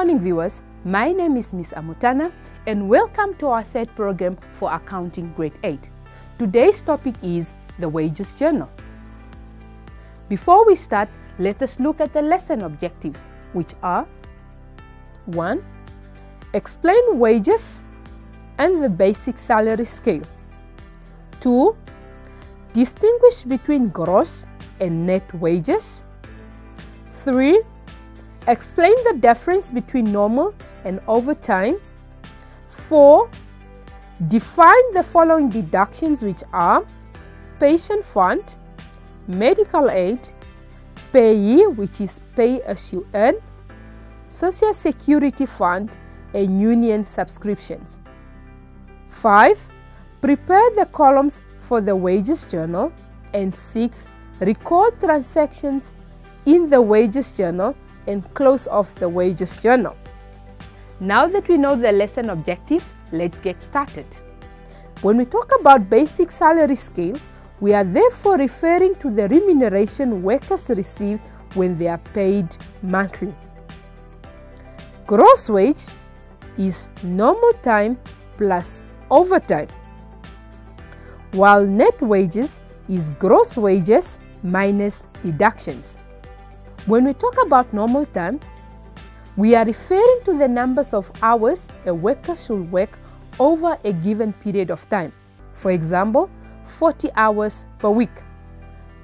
morning viewers, my name is Miss Amutana and welcome to our third program for Accounting Grade 8. Today's topic is the Wages Journal. Before we start, let us look at the lesson objectives which are 1. Explain wages and the basic salary scale. 2. Distinguish between gross and net wages. 3. Explain the difference between normal and overtime. 4. Define the following deductions which are pension fund, medical aid, PAYE which is pay as you earn, social security fund and union subscriptions. 5. Prepare the columns for the wages journal and 6. Record transactions in the wages journal and close off the wages journal. Now that we know the lesson objectives, let's get started. When we talk about basic salary scale, we are therefore referring to the remuneration workers receive when they are paid monthly. Gross wage is normal time plus overtime, while net wages is gross wages minus deductions. When we talk about normal time, we are referring to the numbers of hours a worker should work over a given period of time. For example, 40 hours per week.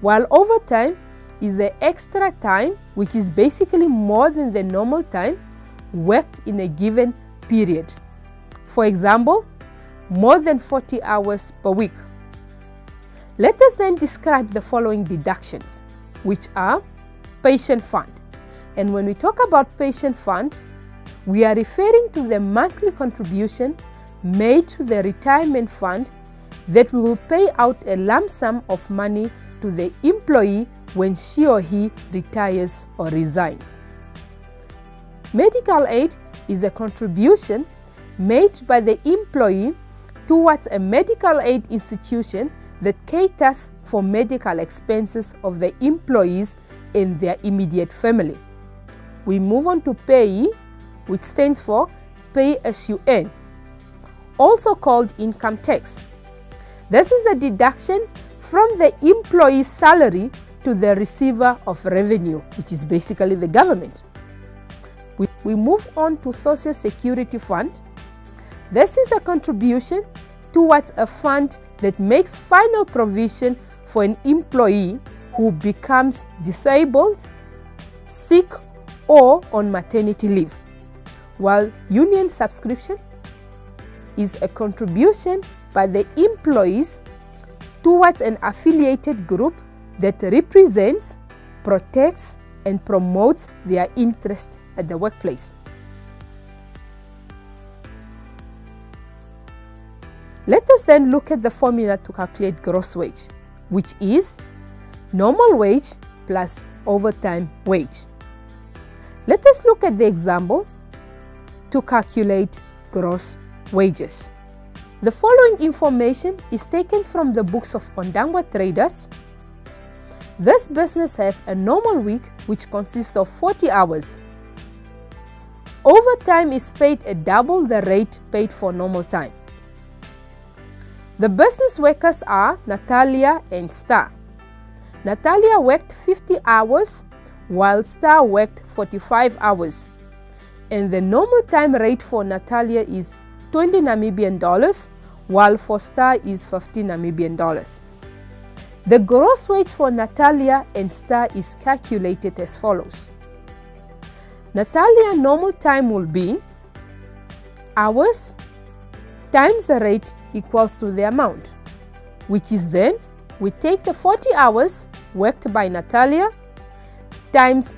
While overtime is the extra time, which is basically more than the normal time worked in a given period. For example, more than 40 hours per week. Let us then describe the following deductions, which are pension fund. And when we talk about pension fund, we are referring to the monthly contribution made to the retirement fund that will pay out a lump sum of money to the employee when she or he retires or resigns. Medical aid is a contribution made by the employee towards a medical aid institution that caters for medical expenses of the employees and their immediate family. We move on to PAYE, which stands for pay as you earn, also called income tax. This is a deduction from the employee's salary to the receiver of revenue, which is basically the government. We, we move on to Social Security Fund. This is a contribution towards a fund that makes final provision for an employee who becomes disabled, sick, or on maternity leave. While union subscription is a contribution by the employees towards an affiliated group that represents, protects, and promotes their interest at the workplace. Let us then look at the formula to calculate gross wage, which is normal wage plus overtime wage. Let us look at the example to calculate gross wages. The following information is taken from the books of Ondangwa Traders. This business have a normal week which consists of 40 hours. Overtime is paid at double the rate paid for normal time. The business workers are Natalia and Star. Natalia worked 50 hours while Star worked 45 hours. And the normal time rate for Natalia is 20 Namibian dollars, while for Star is 15 Namibian dollars. The gross wage for Natalia and Star is calculated as follows. Natalia normal time will be hours times the rate equals to the amount, which is then we take the 40 hours worked by Natalia times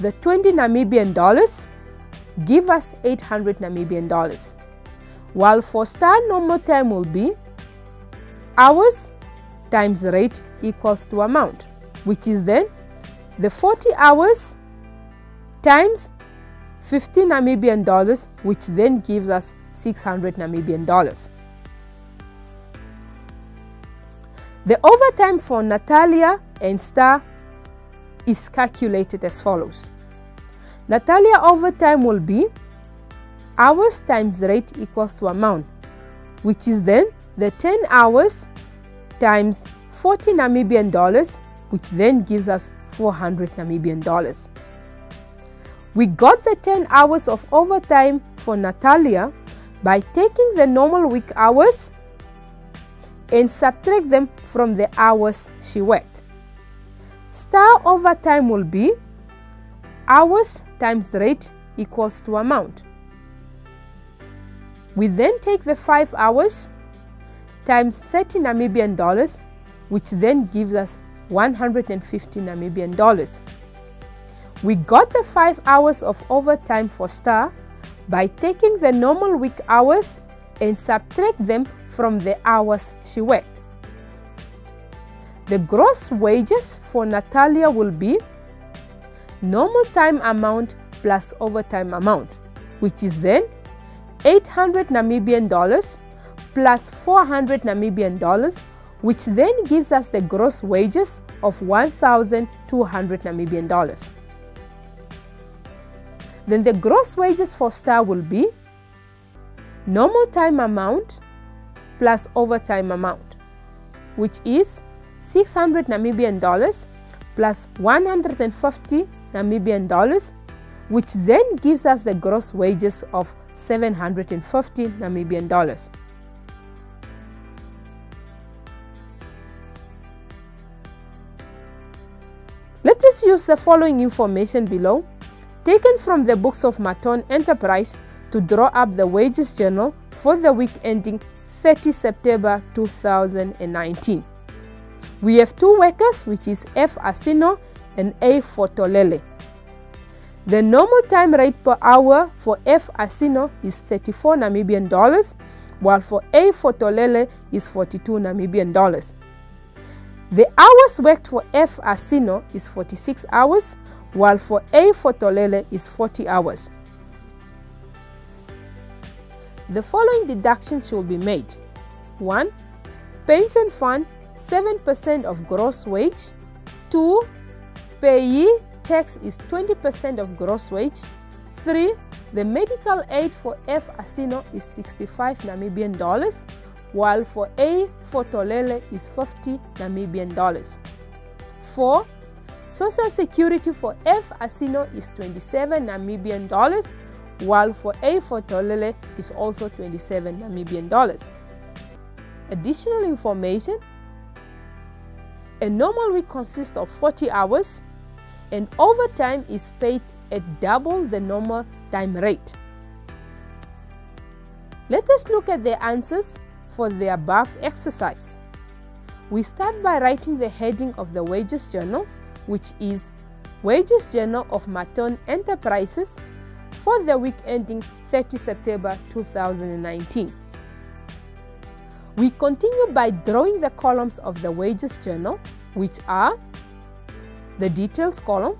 the 20 Namibian dollars give us 800 Namibian dollars. While for star normal time will be hours times rate equals to amount, which is then the 40 hours times 50 Namibian dollars, which then gives us 600 Namibian dollars. The overtime for Natalia and Star is calculated as follows. Natalia overtime will be hours times rate equals to amount, which is then the 10 hours times 40 Namibian dollars, which then gives us 400 Namibian dollars. We got the 10 hours of overtime for Natalia by taking the normal week hours and subtract them from the hours she worked. Star overtime will be hours times rate equals to amount. We then take the 5 hours times 30 Namibian dollars, which then gives us 150 Namibian dollars. We got the 5 hours of overtime for Star by taking the normal week hours and subtract them from the hours she worked. The gross wages for Natalia will be normal time amount plus overtime amount, which is then 800 Namibian dollars plus 400 Namibian dollars, which then gives us the gross wages of 1,200 Namibian dollars. Then the gross wages for star will be normal time amount plus overtime amount, which is 600 Namibian dollars plus 150 Namibian dollars, which then gives us the gross wages of 750 Namibian dollars. Let us use the following information below taken from the books of Maton Enterprise to draw up the wages journal for the week ending 30 September 2019. We have two workers, which is F. Asino and A. Fotolele. The normal time rate per hour for F. Asino is 34 Namibian dollars, while for A. Fotolele is 42 Namibian dollars. The hours worked for F. Asino is 46 hours, while for A Fotolele is 40 hours. The following deductions will be made. 1. Pension fund 7% of gross wage. 2. PAYE tax is 20% of gross wage. 3. The medical aid for F Asino is 65 Namibian dollars, while for A Fotolele is 50 Namibian dollars. 4. Social Security for F Asino is 27 Namibian dollars, while for A Fotolele is also 27 Namibian dollars. Additional information A normal week consists of 40 hours, and overtime is paid at double the normal time rate. Let us look at the answers for the above exercise. We start by writing the heading of the wages journal which is Wages Journal of Maton Enterprises for the week ending 30 September 2019. We continue by drawing the columns of the Wages Journal, which are the Details column,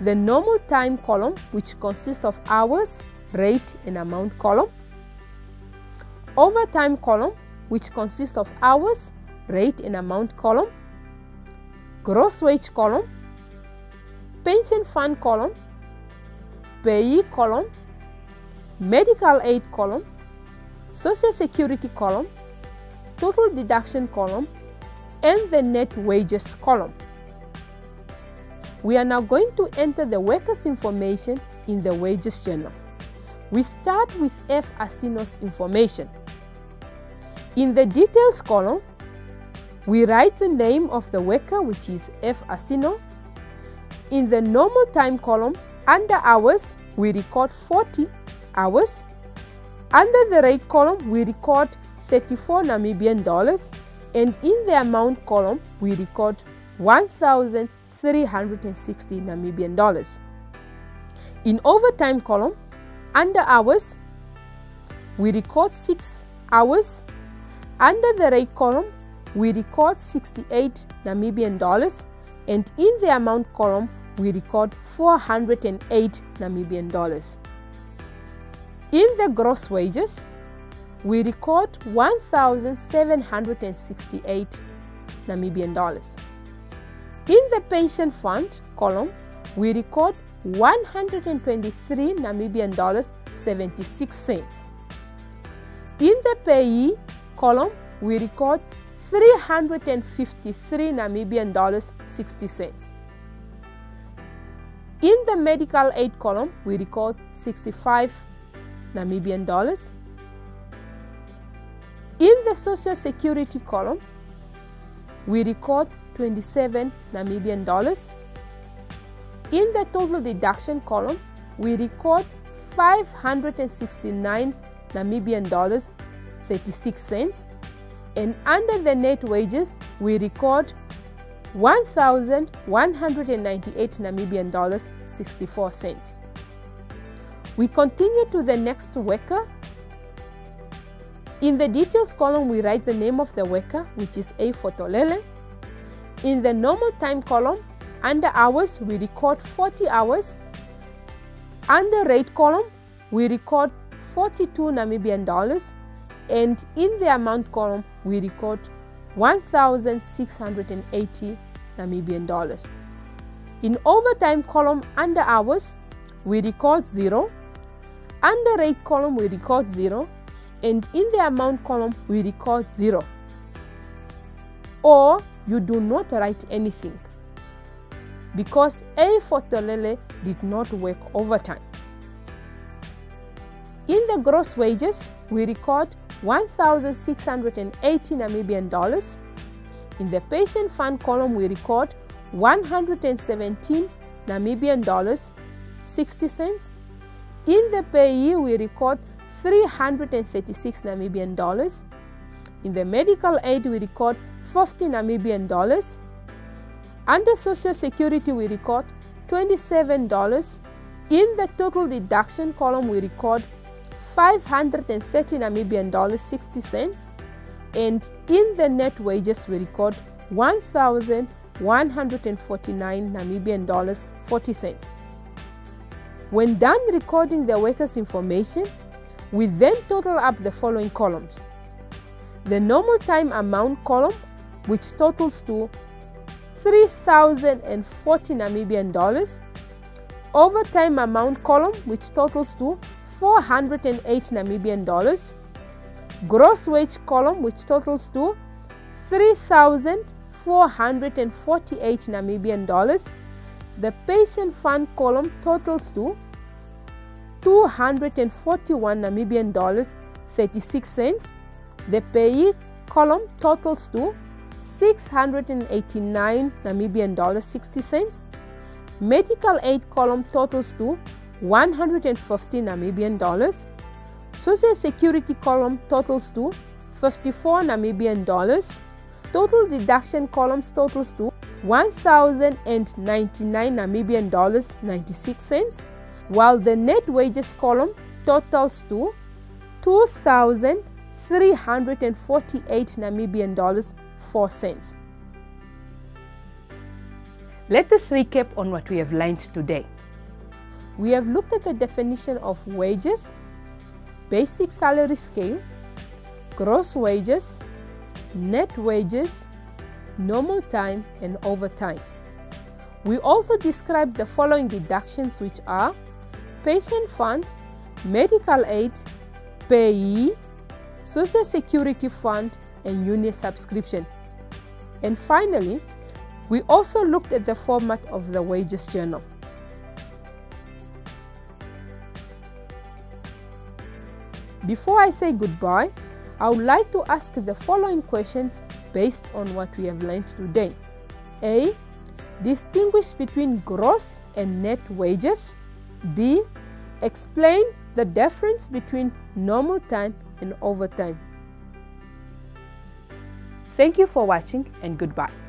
the Normal Time column, which consists of hours, rate, and amount column, Overtime column, which consists of hours, rate, and amount column, gross wage column, pension fund column, PAYE column, medical aid column, social security column, total deduction column, and the net wages column. We are now going to enter the workers' information in the wages journal. We start with F. Asino's information. In the details column, we write the name of the worker, which is F. Asino. In the normal time column, under hours, we record 40 hours. Under the rate column, we record 34 Namibian dollars. And in the amount column, we record 1,360 Namibian dollars. In overtime column, under hours, we record 6 hours. Under the rate column, we record 68 Namibian dollars and in the amount column we record 408 Namibian dollars. In the gross wages, we record 1,768 Namibian dollars. In the pension fund column, we record 123 Namibian dollars 76 cents. In the PAYE column, we record 353 Namibian dollars 60 cents. In the medical aid column, we record 65 Namibian dollars. In the social security column, we record 27 Namibian dollars. In the total deduction column, we record 569 Namibian dollars 36 cents and under the net wages we record 1198 Namibian dollars 64 cents. We continue to the next worker. In the details column we write the name of the worker which is A Fotolele. In the normal time column under hours we record 40 hours. Under rate column we record 42 Namibian dollars and in the amount column we record 1680 Namibian dollars. In overtime column under hours we record 0, under rate column we record 0 and in the amount column we record 0. Or you do not write anything because A Fotolele did not work overtime. In the gross wages, we record 1,680 Namibian dollars. In the pension fund column, we record 117 Namibian dollars 60 cents. In the PAYE, we record 336 Namibian dollars. In the medical aid, we record 50 Namibian dollars. Under social security, we record $27. In the total deduction column, we record 530 Namibian dollars 60 cents and in the net wages we record 1149 Namibian dollars 40 cents. When done recording the workers information, we then total up the following columns. The normal time amount column which totals to 3040 Namibian dollars, overtime amount column which totals to 408 Namibian dollars. Gross wage column which totals to 3,448 Namibian dollars. The pension fund column totals to 241 Namibian dollars 36 cents. The PAYE column totals to 689 Namibian dollars 60 cents. Medical aid column totals to 150 Namibian dollars. Social Security column totals to 54 Namibian dollars. Total deduction columns totals to 1099 Namibian dollars 96 cents while the net wages column totals to 2348 Namibian dollars 4 cents. Let us recap on what we have learned today. We have looked at the definition of wages, basic salary scale, gross wages, net wages, normal time and overtime. We also described the following deductions which are pension fund, medical aid, PAYE, social security fund and union subscription. And finally, we also looked at the format of the wages journal. Before I say goodbye, I would like to ask the following questions based on what we have learned today. A. Distinguish between gross and net wages. B. Explain the difference between normal time and overtime. Thank you for watching and goodbye.